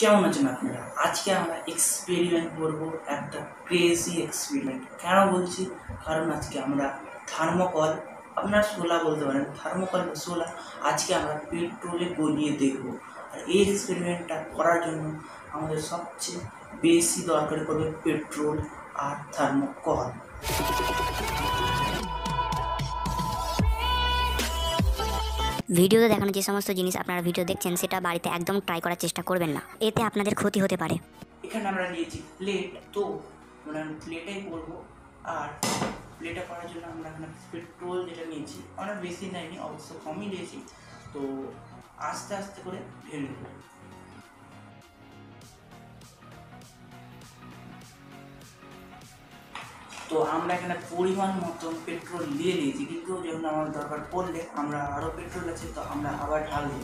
কেমন আছেন আপনারা? আজকে আমরা এক্সপেরিমেন্ট করব, একটা ক্রেজি এক্সপেরিমেন্ট কেন বলছি? কারণ আজকে আমরা থার্মোকল আপনারা সোলা বলতে পারেন থার্মোকল বা সোলা আজকে আমরা পেট্রোলে গলিয়ে দেখব। আর এই এক্সপেরিমেন্টটা করার জন্য আমাদের সবচেয়ে বেশি দরকার পড়বে পেট্রোল আর থার্মোকল ভিডিওতে দেখানো যে সমস্ত জিনিস আপনারা ভিডিও দেখছেন, সেটা বাড়িতে একদম ট্রাই করার চেষ্টা করবেন না। এতে আপনাদের ক্ষতি হতে পারে। এখানে আমরা নিয়েছি প্লেট তো আমরা প্লেটেই করব। আর প্লেটে করার জন্য আমরা এখানে পেট্রোল যেটা নিয়েছি, অনেক বেশি নেয়নি অবশ্য কমই নিয়েছি তো আস্তে আস্তে করে ঢেলে তো আমরা এখানে পরিমাণ মতো পেট্রোল দিয়ে নিয়েছি কিন্তু যখন আমার দরকার পড়লে আমরা আরও পেট্রোল আছে, তো আমরা আবার ঢালবো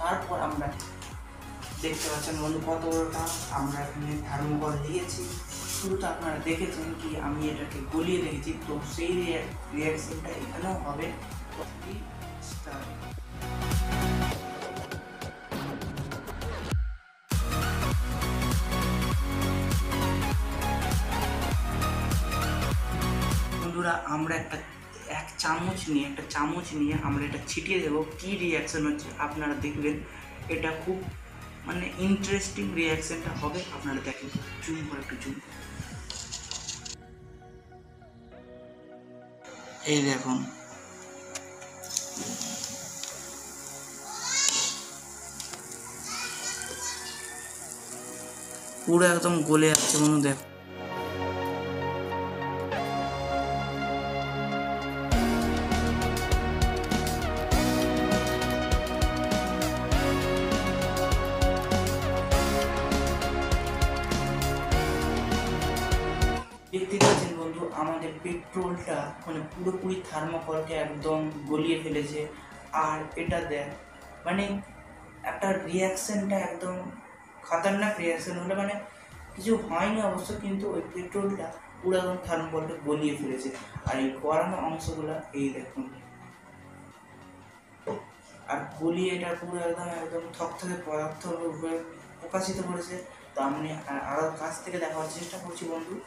তারপর আমরা দেখতে পাচ্ছেন বন্ধু কত বড়টা আমরা এখানে থার্মোকল দিয়েছি শুরু তো আপনারা দেখেছেন কি আমি এটাকে গলিয়ে রেখেছি, তো সেই রিয়াকশনটা এখানেও হবে। তো বন্ধুরা আমরা একটা, এক চামচ নিয়ে, একটা চামচ নিয়ে আমরা এটা ছিটিয়ে দেবো। কী রিয়াকশন হচ্ছে আপনারা দেখবেন? এটা খুব মানে ইন্টারেস্টিং রিয়াকশনটা হবে, আপনারা দেখেন। জুম করে একটু জুম। এই দেখুন। পুরো একদম গলে যাচ্ছে বন্ধু দেখ দেখতে পাচ্ছেন বন্ধু, আমাদের পেট্রোলটা মানে পুরোপুরি থার্মোকলকে একদম গলিয়ে ফেলেছে। আর এটা দেখ মানে একটা রিয়াকশানটা একদম খতরনাক রিয়াকশান হলে মানে কিছু হয়নি অবশ্য, কিন্তু ওই পেট্রোলটা পুরো একদম থার্মোকলটা গলিয়ে ফেলেছে। আর এই গড়ানো অংশগুলো, এই দেখুন। আর গলিয়ে এটা পুরো একদম একদম থকথকে পদার্থ প্রকাশিত করেছে। তো আমি আ- আরও কাছ থেকে দেখার চেষ্টা করছি বন্ধু।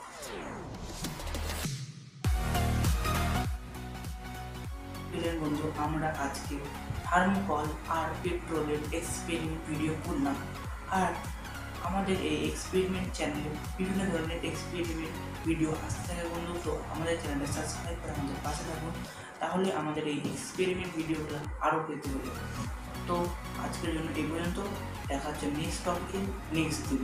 বন্ধু, আমরা আজকে থার্মোকল আর পেট্রোলের এক্সপেরিমেন্ট ভিডিও করলাম। আর আমাদের এই এক্সপেরিমেন্ট চ্যানেলে বিভিন্ন ধরনের এক্সপেরিমেন্ট ভিডিও আসতে থাকে বন্ধু। তো আমাদের চ্যানেলটা সাবস্ক্রাইব করে আমাদের পাশে থাকুন। তাহলে আমাদের এই এক্সপেরিমেন্ট ভিডিওগুলো আরও পেতে হবে তো আজকের জন্য এই পর্যন্ত। দেখা হচ্ছে নেক্সট টপিকে নেক্সট দিন।